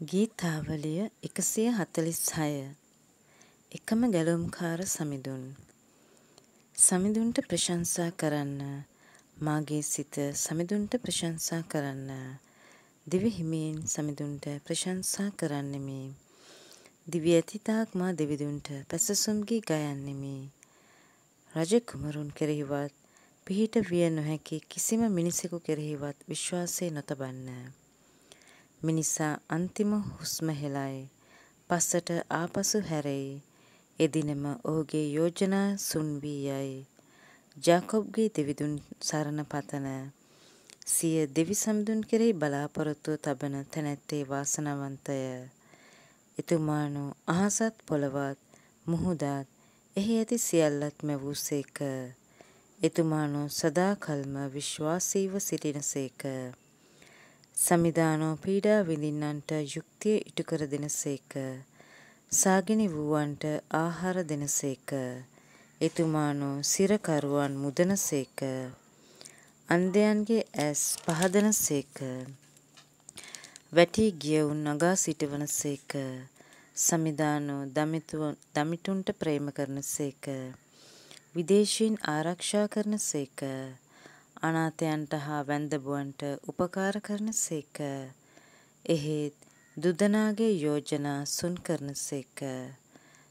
ගීතාවලිය එකසිය හතලිස් හය එකම ගැලුම්කාර සමිඳුන්. සමිඳුන්ට ප්‍රශංසා කරන්න. මාගේ සිත සමිඳුන්ට ප්‍රශංසා කරන්න. දිවි හිමියෙන් සමිඳුන්ට ප්‍රශංසා කරන්නෙමි. දිවි ඇතිතාක් මා දෙවිදුන්ට පැසසුම්ගී ගයන්නෙමි. රජ කුමරුන් කෙරෙහිවත් පිහිට විය නොහැකි කිසිම මිනිසෙකු කෙරෙහිවත් විශ්වාසය නොතබන්න. මිනිසා අන්තිම හුස්ම හෙලයි. පස්සට ආපසු හැරෙයි. එදිනම ඔහුගේ යෝජනා සුන් වී යයි. ජාකොබ්ගේ දෙවිදුන් සරණ පතන සිය දෙවි සම්දුන් කෙරෙහි බලාපොරොත්තුව තබන තැනැත්තේ වාසනාවන්තය. එතුමානු අහසත් පොළවත් මුහුදත් එහි ඇති සියල්ලත් මැවූසේක. එතුමානු සදාකල්ම විශ්වාසීව සිටිනසේක. සමිධානෝ පීඩා විඳින්නන්ට යුක්තිය ඉටුකර දෙනසේක. සාගිනි වූවන්ට ආහාර දෙනසේක. එතුමානෝ සිරකරුවන් මුදනසේක. අන්දයන්ගේ ඇස් පහදනසේක. වැටී ගියවුන් නගා සිටවනසේක. සමිධානෝ දමිටුන්ට ප්‍රේම කරනසේක. විදේශීන් ආරක්ෂා කරනසේක. අනාථයන්ට හා වැන්දබුවන්ට උපකාර කරන සේක. එහෙත් දුදනාගේ යෝජනා සුන් කරන සේක.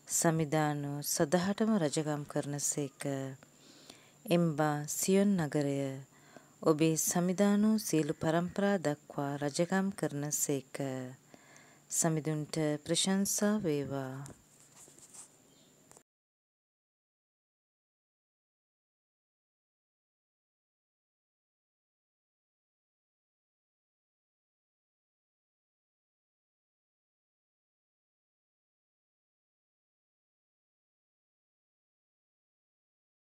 සමිධානු සදහටම රජගම් කරන සේක. එම්බා සියොන් නගරය ඔබේ සමිධානු සියලු පරම්පරා දක්වා රජගම් කරන සේක. සමිඳුන්ට ප්‍රශංසා වේවා.